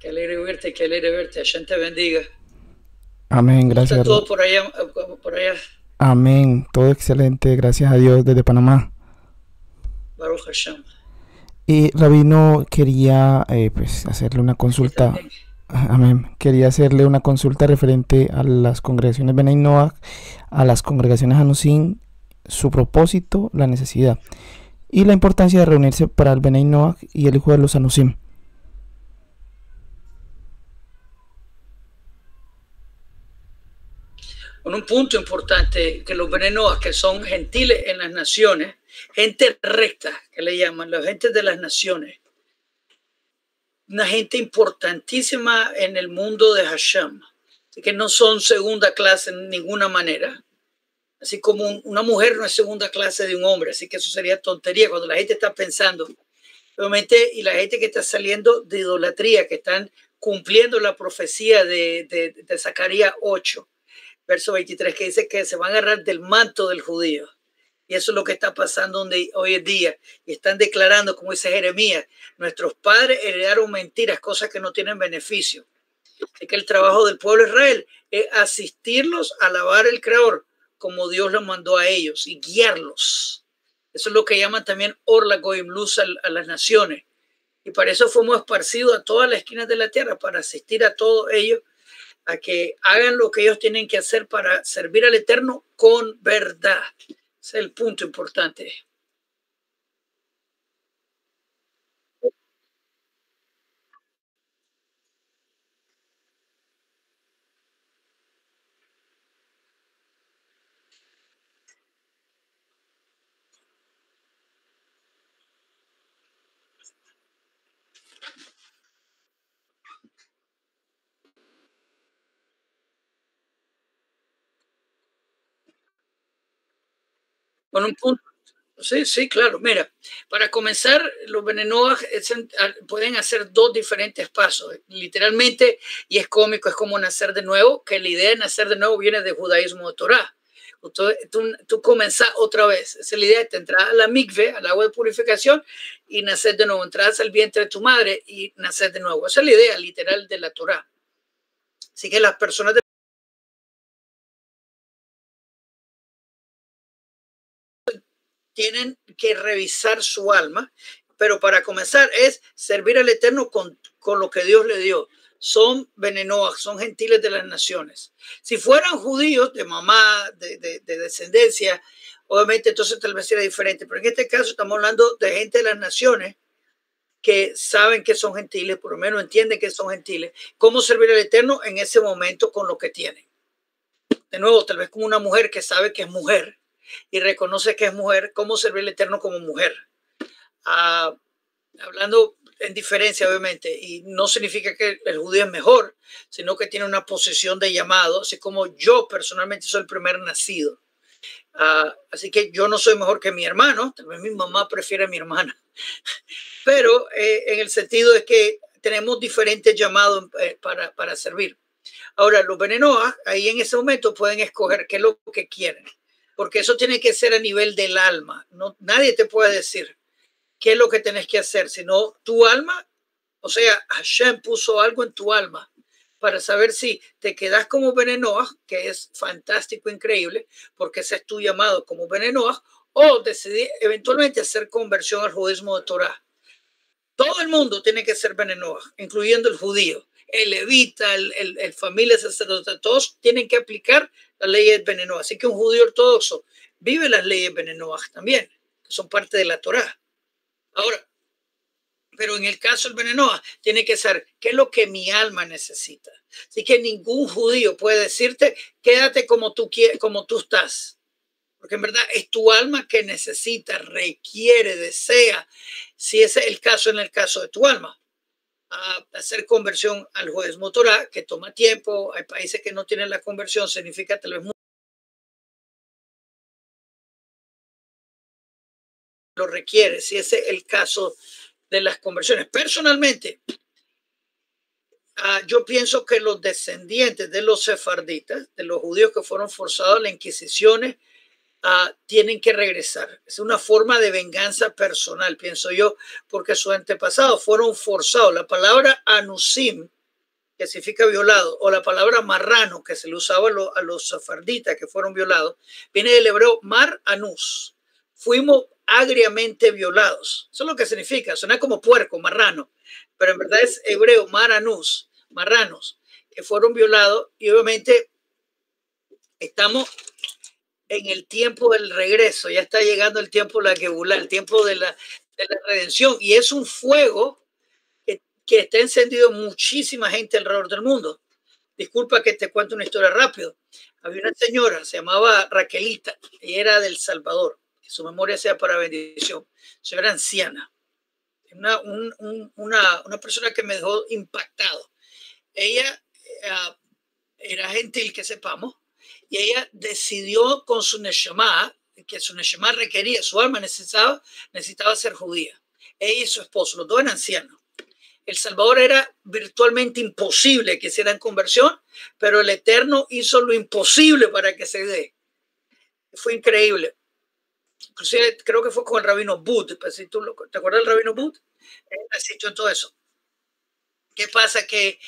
Qué alegre verte, qué alegre verte. Hashem te bendiga. Amén, gracias. Está todo por allá, por allá. Amén, todo excelente, gracias a Dios desde Panamá. Baruch Hashem. Y Rabino quería eh, pues hacerle una consulta. Amén. Quería hacerle una consulta referente a las congregaciones Benay Noach, a las congregaciones Anusin, su propósito, la necesidad y la importancia de reunirse para el Benay Noach y el hijo de los Anusim. un punto importante que los Benay que son gentiles en las naciones, gente recta, que le llaman, la gente de las naciones, una gente importantísima en el mundo de Hashem, que no son segunda clase en ninguna manera, así como una mujer no es segunda clase de un hombre, así que eso sería tontería cuando la gente está pensando, obviamente, y la gente que está saliendo de idolatría, que están cumpliendo la profecía de, de, de Zacarías 8, verso 23, que dice que se van a agarrar del manto del judío. Y eso es lo que está pasando hoy en día. Y están declarando, como dice Jeremías, nuestros padres heredaron mentiras, cosas que no tienen beneficio. Así que el trabajo del pueblo de Israel es asistirlos a alabar al Creador como Dios lo mandó a ellos y guiarlos. Eso es lo que llaman también Orla Goim Luz a, a las naciones. Y para eso fuimos esparcidos a todas las esquinas de la tierra, para asistir a todos ellos a que hagan lo que ellos tienen que hacer para servir al Eterno con verdad. Ese es el punto importante. Con un punto. Sí, sí, claro. Mira, para comenzar, los venenoas pueden hacer dos diferentes pasos, literalmente, y es cómico, es como nacer de nuevo, que la idea de nacer de nuevo viene de judaísmo de Torah. Tú, tú, comenzás otra vez. Esa es la idea de entrar a la mikve, al agua de purificación, y nacer de nuevo. Entras al vientre de tu madre y nacer de nuevo. Esa es la idea literal de la Torah. Así que las personas de tienen que revisar su alma, pero para comenzar es servir al Eterno con, con lo que Dios le dio. Son venenoas, son gentiles de las naciones. Si fueran judíos de mamá, de, de, descendencia, obviamente entonces tal vez sería diferente, pero en este caso estamos hablando de gente de las naciones que saben que son gentiles, por lo menos entienden que son gentiles, cómo servir al Eterno en ese momento con lo que tienen. De nuevo, tal vez como una mujer que sabe que es mujer, y reconoce que es mujer, ¿cómo servir al Eterno como mujer? Ah, hablando en diferencia, obviamente, y no significa que el judío es mejor, sino que tiene una posición de llamado, así como yo personalmente soy el primer nacido. Ah, así que yo no soy mejor que mi hermano, tal vez mi mamá prefiere a mi hermana, pero eh, en el sentido de que tenemos diferentes llamados eh, para, para servir. Ahora, los venenoas, ahí en ese momento pueden escoger qué es lo que quieren porque eso tiene que ser a nivel del alma. No, nadie te puede decir qué es lo que tienes que hacer, sino tu alma, o sea, Hashem puso algo en tu alma para saber si te quedas como Benenoah, que es fantástico, increíble, porque ese es tu llamado como Benenoah, o decidir eventualmente hacer conversión al judaísmo de Torah. Todo el mundo tiene que ser Benenoah, incluyendo el judío, el levita, el, el, el familia sacerdote, todos tienen que aplicar las leyes venenoas. Así que un judío ortodoxo vive las leyes venenoas también, que son parte de la Torá. Ahora, pero en el caso del venenoa, tiene que ser qué es lo que mi alma necesita. Así que ningún judío puede decirte, quédate como tú, como tú estás. Porque en verdad es tu alma que necesita, requiere, desea, si es el caso en el caso de tu alma a hacer conversión al juez motora, que toma tiempo. Hay países que no tienen la conversión, significa tal vez lo requiere, si ese es el caso de las conversiones. Personalmente, ah, yo pienso que los descendientes de los sefarditas, de los judíos que fueron forzados a las inquisiciones, tienen que regresar. Es una forma de venganza personal, pienso yo, porque sus antepasados fueron forzados. La palabra anusim, que significa violado, o la palabra marrano, que se le usaba a, los safarditas que fueron violados, viene del hebreo mar anus. Fuimos agriamente violados. Eso es lo que significa. Suena como puerco, marrano, pero en verdad es hebreo, mar anus, marranos, que fueron violados y obviamente estamos en el tiempo del regreso, ya está llegando el tiempo de la quebula, el tiempo de la, de la redención, y es un fuego que, está encendido muchísima gente alrededor del mundo. Disculpa que te cuente una historia rápido. Había una señora, se llamaba Raquelita, y era del Salvador, que su memoria sea para bendición. Señora anciana, una, un, una, persona que me dejó impactado. Ella uh, era gentil, que sepamos, y ella decidió con su Neshama, que su Neshama requería, su alma necesitaba, necesitaba ser judía. Ella y su esposo, los dos eran ancianos. El Salvador era virtualmente imposible que hicieran conversión, pero el Eterno hizo lo imposible para que se dé. Fue increíble. Inclusive creo que fue con el rabino Bud. Pues, si ¿Te acuerdas del rabino Bud? Él asistió todo eso. ¿Qué pasa? Que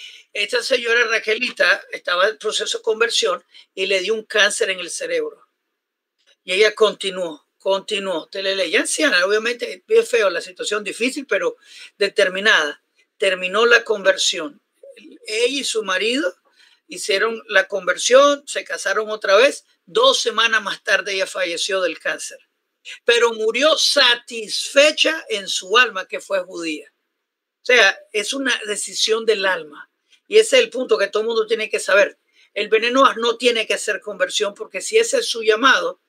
esta señora Raquelita estaba en proceso de conversión y le dio un cáncer en el cerebro. Y ella continuó, continuó. Ya anciana, obviamente, bien feo la situación, difícil, pero determinada. Terminó la conversión. Ella y su marido hicieron la conversión, se casaron otra vez. Dos semanas más tarde ella falleció del cáncer. Pero murió satisfecha en su alma que fue judía. O sea, es una decisión del alma. Y ese es el punto que todo el mundo tiene que saber. El veneno no tiene que hacer conversión porque si ese es su llamado,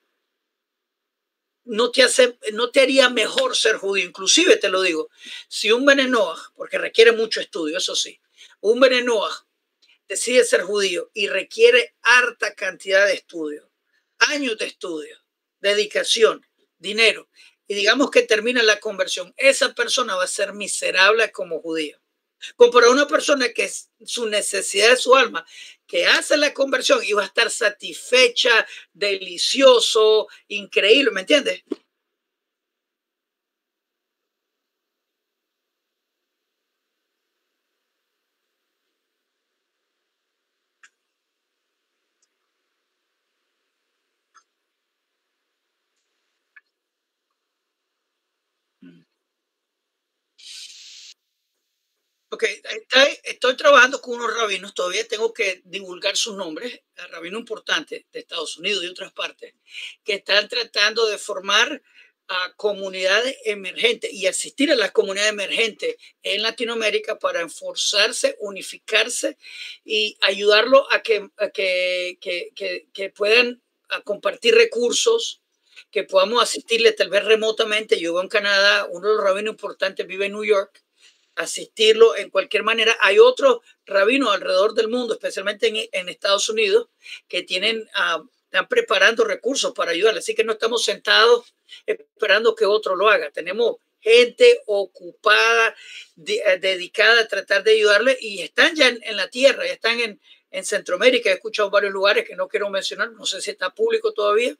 no te, hace, no te haría mejor ser judío. Inclusive te lo digo, si un venenoa, porque requiere mucho estudio, eso sí, un venenoa decide ser judío y requiere harta cantidad de estudio, años de estudio, dedicación, dinero, y digamos que termina la conversión, esa persona va a ser miserable como judío. Como para una persona que es su necesidad de su alma, que hace la conversión y va a estar satisfecha, delicioso, increíble, ¿me entiendes? Ok, estoy, trabajando con unos rabinos, todavía tengo que divulgar sus nombres, rabinos importantes de Estados Unidos y otras partes, que están tratando de formar a comunidades emergentes y asistir a las comunidades emergentes en Latinoamérica para enforzarse, unificarse y ayudarlos a que, que, que, que, puedan compartir recursos, que podamos asistirle tal vez remotamente. Yo vivo en Canadá, uno de los rabinos importantes vive en New York asistirlo en cualquier manera. Hay otros rabinos alrededor del mundo, especialmente en, Estados Unidos, que tienen, uh, están preparando recursos para ayudarle. Así que no estamos sentados esperando que otro lo haga. Tenemos gente ocupada, eh, dedicada a tratar de ayudarle y están ya en, la tierra, ya están en, en Centroamérica. He escuchado varios lugares que no quiero mencionar, no sé si está público todavía,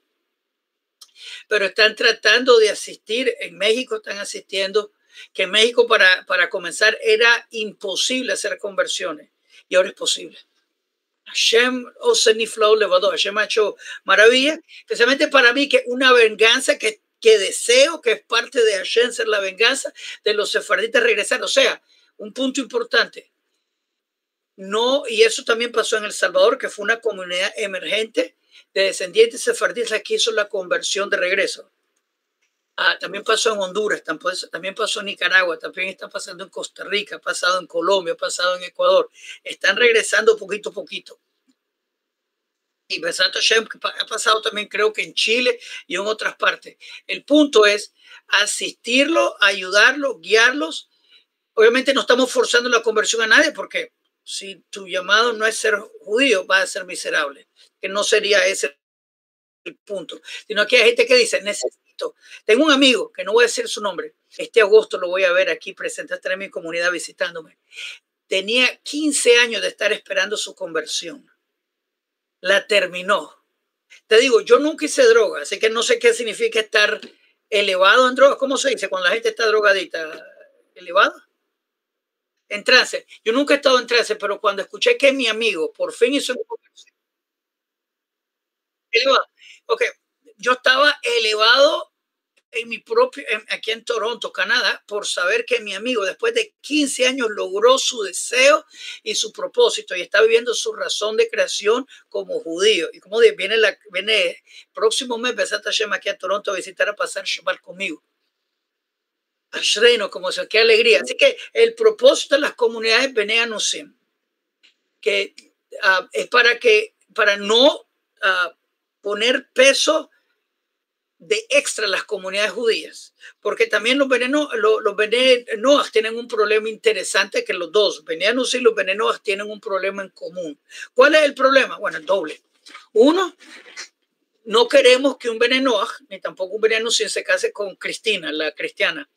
pero están tratando de asistir. En México están asistiendo que en México para, para comenzar era imposible hacer conversiones y ahora es posible. Hashem Oseniflow Levador, Hashem ha hecho maravilla, especialmente para mí que una venganza que, que deseo que es parte de Hashem ser la venganza de los sefarditas regresar. O sea, un punto importante. No, y eso también pasó en El Salvador, que fue una comunidad emergente de descendientes sefarditas que hizo la conversión de regreso. Ah, también pasó en Honduras, también pasó en Nicaragua, también está pasando en Costa Rica, ha pasado en Colombia, ha pasado en Ecuador. Están regresando poquito a poquito. Y Besato Shem ha pasado también creo que en Chile y en otras partes. El punto es asistirlo, ayudarlo, guiarlos. Obviamente no estamos forzando la conversión a nadie porque si tu llamado no es ser judío, va a ser miserable. Que no sería ese el punto. Sino que hay gente que dice, necesito tengo un amigo, que no voy a decir su nombre, este agosto lo voy a ver aquí presente, estaré en mi comunidad visitándome. Tenía 15 años de estar esperando su conversión. La terminó. Te digo, yo nunca hice droga, así que no sé qué significa estar elevado en drogas. ¿Cómo se dice cuando la gente está drogadita? ¿Elevado? En trance. Yo nunca he estado en trance, pero cuando escuché que mi amigo por fin hizo un elevado. Ok, yo estaba elevado en mi propio, aquí en Toronto, Canadá, por saber que mi amigo después de 15 años logró su deseo y su propósito y está viviendo su razón de creación como judío. Y como viene, la, viene próximo mes, Besat Hashem aquí a Toronto a visitar a pasar Shabbat conmigo. Ashreno, como se qué alegría. Así que el propósito de las comunidades Bene Anusim, que uh, es para que, para no uh, poner peso de extra las comunidades judías, porque también los venenos, los, los tienen un problema interesante que los dos, venenos y los venenoas tienen un problema en común. ¿Cuál es el problema? Bueno, el doble. Uno, no queremos que un venenoa, ni tampoco un veneno se case con Cristina, la cristiana,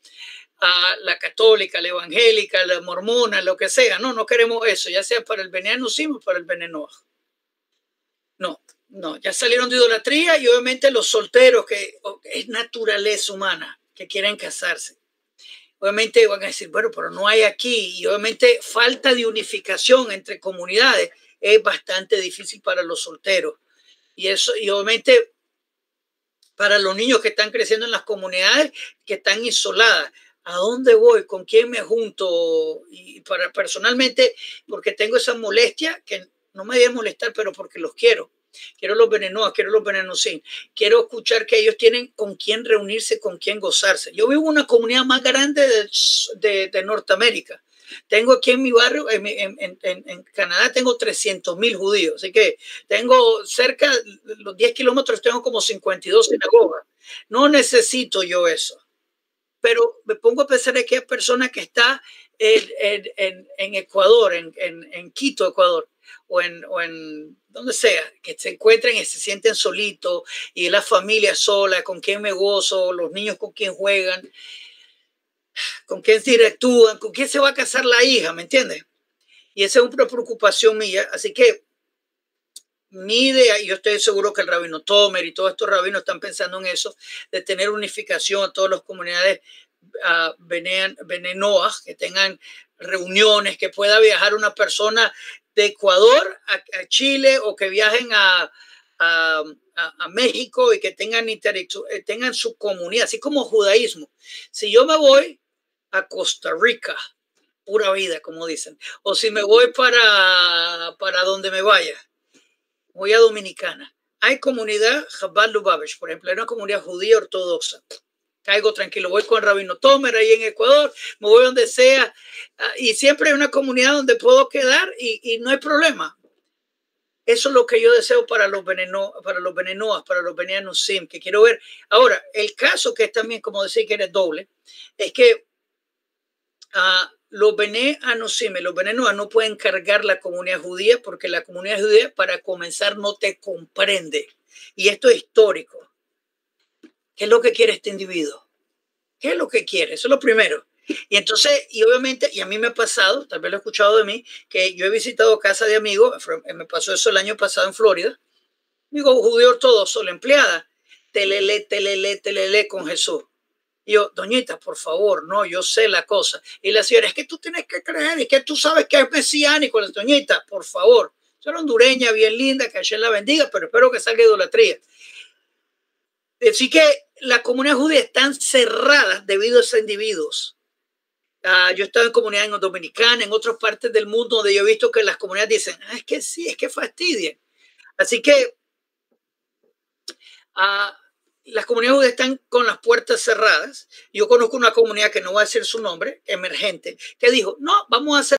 la católica, la evangélica, la mormona, lo que sea. No, no queremos eso, ya sea para el veneno o para el venenoa. No, ya salieron de idolatría y obviamente los solteros, que es naturaleza humana, que quieren casarse. Obviamente van a decir, bueno, pero no hay aquí. Y obviamente falta de unificación entre comunidades es bastante difícil para los solteros. Y eso, y obviamente para los niños que están creciendo en las comunidades que están isoladas. ¿A dónde voy? ¿Con quién me junto? Y para personalmente, porque tengo esa molestia que no me debe molestar, pero porque los quiero quiero los venenos, quiero los venenosín, quiero escuchar que ellos tienen con quién reunirse, con quién gozarse. Yo vivo en una comunidad más grande de, de, Norteamérica. Tengo aquí en mi barrio, en, en, en, Canadá, tengo 300 mil judíos. Así que tengo cerca, de los 10 kilómetros, tengo como 52 sinagogas. No necesito yo eso. Pero me pongo a pensar en aquella persona que está en, Ecuador, en, Quito, Ecuador, o en, o en donde sea, que se encuentren y se sienten solitos y la familia sola, con quién me gozo, los niños con quién juegan, con quién interactúan, con quién se va a casar la hija, ¿me entiendes? Y esa es una preocupación mía, así que mi idea, y yo estoy seguro que el rabino Tomer y todos estos rabinos están pensando en eso, de tener unificación a todas las comunidades uh, venenoas, que tengan reuniones, que pueda viajar una persona de Ecuador a, Chile o que viajen a, a, México y que tengan, eh, tengan su comunidad, así como judaísmo. Si yo me voy a Costa Rica, pura vida, como dicen, o si me voy para, para donde me vaya, voy a Dominicana. Hay comunidad Chabad Lubavitch, por ejemplo, hay una comunidad judía ortodoxa caigo tranquilo, voy con Rabino Tomer ahí en Ecuador, me voy donde sea, ah, y siempre hay una comunidad donde puedo quedar y, no hay problema. Eso es lo que yo deseo para los veneno, para los venenoas, para los venenosos sim, que quiero ver. Ahora, el caso que es también, como decir que eres doble, es que uh, los venenosim, los venenoas no pueden cargar la comunidad judía porque la comunidad judía, para comenzar, no te comprende. Y esto es histórico. ¿Qué es lo que quiere este individuo? ¿Qué es lo que quiere? Eso es lo primero. Y entonces, y obviamente, y a mí me ha pasado, tal vez lo he escuchado de mí, que yo he visitado casa de amigos, me pasó eso el año pasado en Florida, digo, judío ortodoxo, la empleada, telele, telele, telele con Jesús. Y yo, doñita, por favor, no, yo sé la cosa. Y la señora, es que tú tienes que creer, y que tú sabes que es mesiánico. La doñita, por favor. Soy hondureña, bien linda, que ayer la bendiga, pero espero que salga idolatría. Así que la comunidad judía están cerradas debido a esos individuos. Uh, yo he estado en comunidades dominicanas, en otras partes del mundo donde yo he visto que las comunidades dicen, ah, es que sí, es que fastidian. Así que uh, las comunidades judías están con las puertas cerradas. Yo conozco una comunidad que no va a decir su nombre, emergente, que dijo, no, vamos a hacer